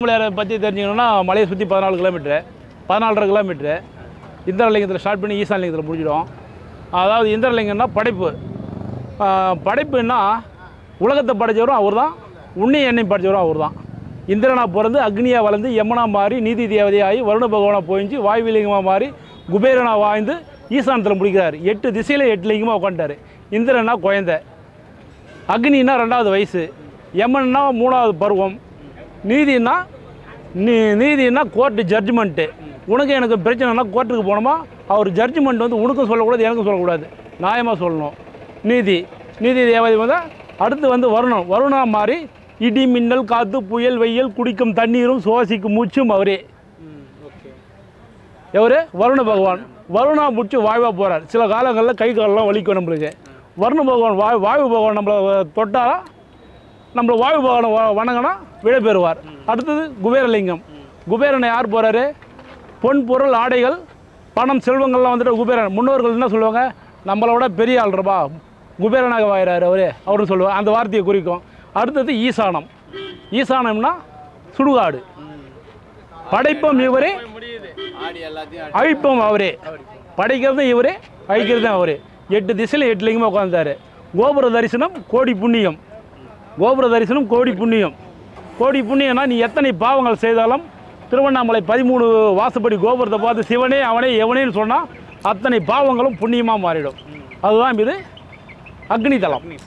மலையாரை பற்றி தெரிஞ்சுக்கணும்னா மலையை சுற்றி பதினாலு கிலோமீட்ரு பதினாலரை கிலோமீட்ரு இந்திரலிங்கத்தில் ஸ்டார்ட் பண்ணி ஈசானலிங்கத்தில் முடிஞ்சிடும். அதாவது இந்திரலிங்கம்னா படைப்பு. படைப்புன்னா உலகத்தை படைச்சவரும் அவர் தான் உண்ணி எண்ணெய் படைச்சவரும் அவர் தான் இந்திரனா பிறந்து அக்னியாக வளர்ந்து யமுனா மாறி நீதி தேவதையாகி வருண பகவானாக போயிஞ்சு வாயுவிலிங்கமாக மாறி குபேரனா வாழ்ந்து ஈசானத்தில் முடிக்கிறார். எட்டு திசையில் எட்டு லிங்கமாக உட்காந்துட்டார் இந்திரனா குழந்தை. அக்னின்னா ரெண்டாவது வயசு. யமன்னா மூணாவது பருவம். நீதினா நீ நீதினா கோர்ட்டு ஜட்ஜ்மெண்ட்டு உனக்கு எனக்கு பிரச்சனைனா கோர்ட்டுக்கு போனோமா அவர் ஜட்ஜ்மெண்ட் வந்து உனக்கும் சொல்லக்கூடாது எனக்கும் சொல்லக்கூடாது. நியாயமாக சொல்லணும். நீதி. நீதி தேவாதி வந்து அடுத்து வந்து வருணம். வருணா மாதிரி இடி மின்னல் காற்று புயல் வெயில் குடிக்கும் தண்ணீரும் சுவாசிக்கும் மூச்சும் அவரே. எவர்? வருண பகவான். வருணா முடிச்சு வாய்வாக போகிறார் சில காலங்களில் கை காலெல்லாம் வலிக்கும் நம்மளுக்கு. வருண பகவான் வாய் வாயு பகவான் நம்மளை தொட்டால் நம்மளை வாயு பகவானை வ- வணங்கினா விடை பெறுவார் அடுத்தது குபேரலிங்கம். குபேரனை யார் போகிறாரு பொன் பொருள் ஆடைகள் பணம் செல்வங்கள்லாம் வந்துட்டு குபேரன் முன்னோர்கள் என்ன சொல்லுவாங்க? நம்மளோட பெரிய ஆள்றப்பா குபேரனாக வாயிறாரு அவரே அவருன்னு சொல்லுவாங்க அந்த வார்த்தையை குறிக்கும். அடுத்தது ஈசானம். ஈசானம்னா சுடுகாடு. படைப்பம் இவரே அழிப்பம் அவரே. படைக்கிறதும் இவரே அழிக்கிறதும் அவரே. எட்டு திசையில் எட்டு லிங்கமாக உட்காந்தாரு கோபுர தரிசனம் கோடி புண்ணியம். கோபுர தரிசனம் கோடி புண்ணியம். கோடி புண்ணியம்னா நீ எத்தனை பாவங்கள் செய்தாலும் திருவண்ணாமலை பதிமூணு வாசப்படி கோபுரத்தை பார்த்து சிவனே அவனே எவனேன்னு சொன்னால் அத்தனை பாவங்களும் புண்ணியமாக மாறிடும். அதுதான் இது அக்னிதலம் அக்னி